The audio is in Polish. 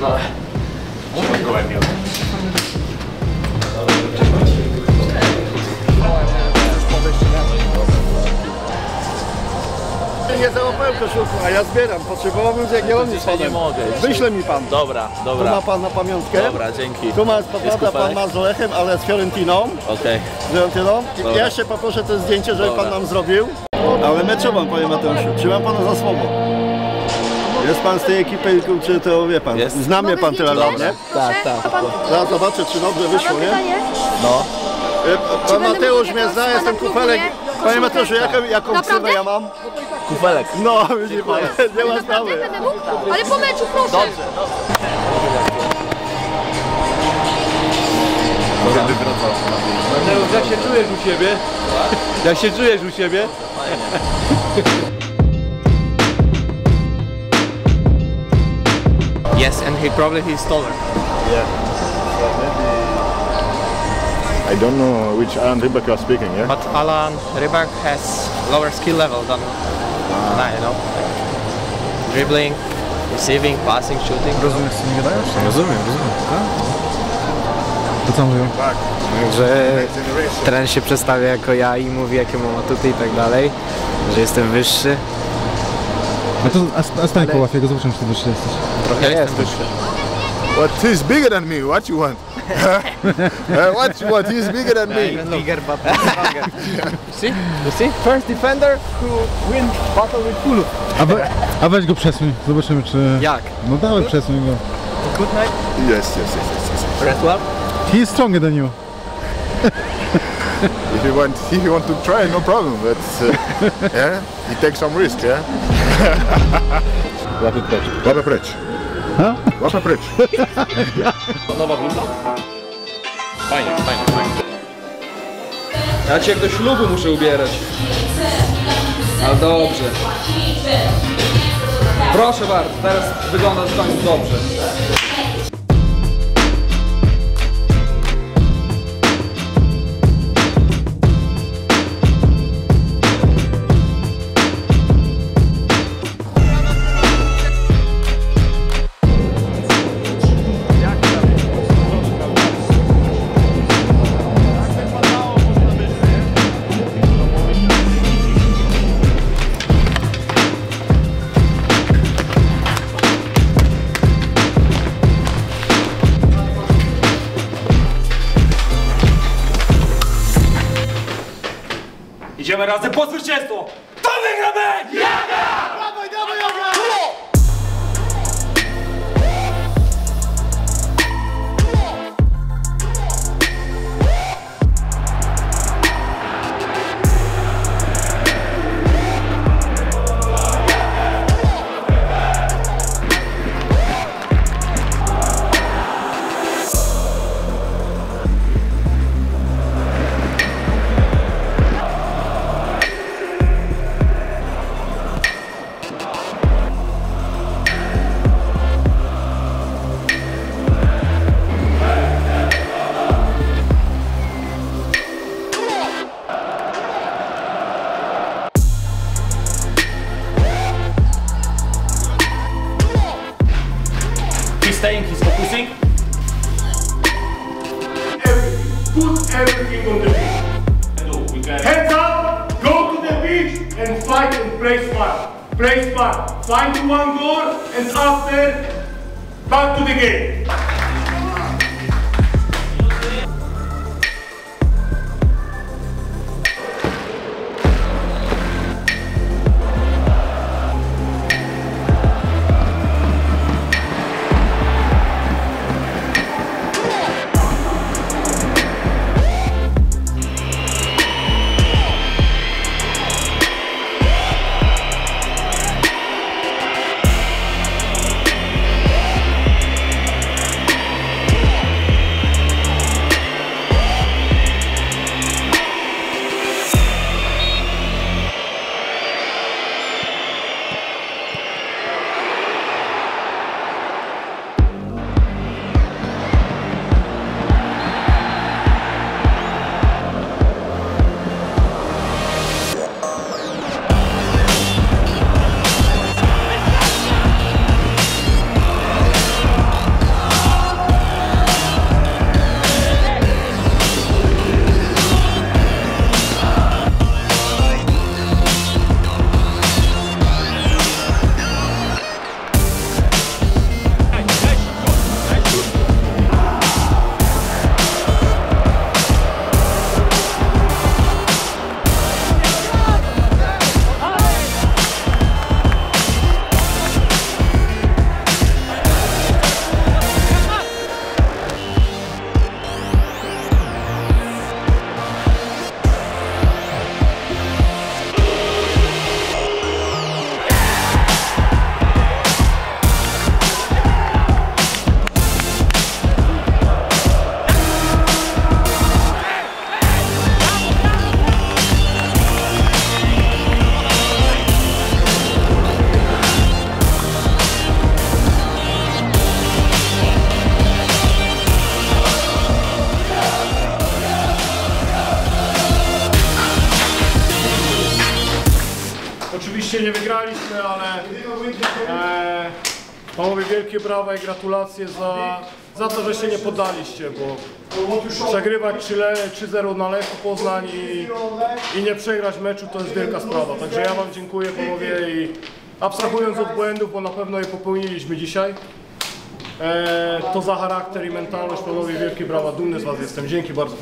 No. Trzeba gołębio. Nie załapałem koszulku, a ja zbieram. Potrzebowałbym z Jagiellonii z nie panem. mogę. Wyśle mi pan. Dobra, Tu dobra. ma pan na pamiątkę. Dobra, dzięki. Tu ma, Jest prawda, pan ma z Olechem, ale z Fiorentiną. Okej. Z Fiorentiną. I ja się poproszę to zdjęcie, żeby Dobra. pan nam zrobił. Ale meczu mam, panie Mateuszu. Trzymam pana za słowo. Jest pan z tej ekipy, czy to wie pan? Jest. Zna mnie pan tyle lat, nie? Tak, tak. Zaraz zobaczę, czy dobrze wyszło, nie? No. E, Pan Mateusz mnie zna, jestem kufelek. Panie? Mateuszu, jaką, jaką ksywę ja mam? Kufelek. No, widzi pan, nie ma sprawy. Ale po meczu proszę. Dobrze, dobrze. Mateusz, jak się czujesz u siebie? Jak się czujesz u siebie? Yes, and he probably he's taller. Yeah. So maybe I don't know which Alan Rybak you are speaking, yeah? But Alan Rybak has lower skill level than than I, you know. Like dribbling, receiving, passing, shooting. Rozumiesz co mi gadają? Rozumiem, rozumiem. To co mówią? że trener się przedstawia jako ja i mówi jakie mam atuty i tak dalej, że jestem wyższy. No to a, a stań po łafie, go zobaczymy czy ty wyższy jesteś. Trochę jestem wyższy. What? He's bigger than me. What you want? Uh, what you want? He's bigger than me. Bigger but stronger. see? You see? First defender who win battle with Kulu. A, we, a weź go przesuń, zobaczymy czy... Jak? No dawaj przesuń go. Good night. Yes, yes, yes, yes. yes. Rest well? He is stronger than you. If you want, if you want to try, no problem. But uh, yeah, you take some risk, yeah. Łapy precz. Łapę precz. Ha? Łapę precz. Nowa bluzа? Fajnie, fajnie, fajnie. Ja cię jak do ślubu muszę ubierać. Ale dobrze. Proszę bardzo, teraz wyglądasz w końcu dobrze. Idziemy razem po zwycięstwo! To wygramy! Jaga! He's staying, he's focusing. Everything. Put everything on the beach. Look, we can. Hands up! Go to the beach and fight and play smart. Play smart. Find one goal and after, back to the game. Nie wygraliśmy, ale e, panowie wielkie brawa i gratulacje za, za to, że się nie poddaliście, bo przegrywać 3 3-0 na Lechu Poznań i, i nie przegrać meczu to jest wielka sprawa. Także ja wam dziękuję panowie i abstrahując od błędów, bo na pewno je popełniliśmy dzisiaj. E, to za charakter i mentalność panowie wielkie brawa, dumny z was jestem. Dzięki bardzo.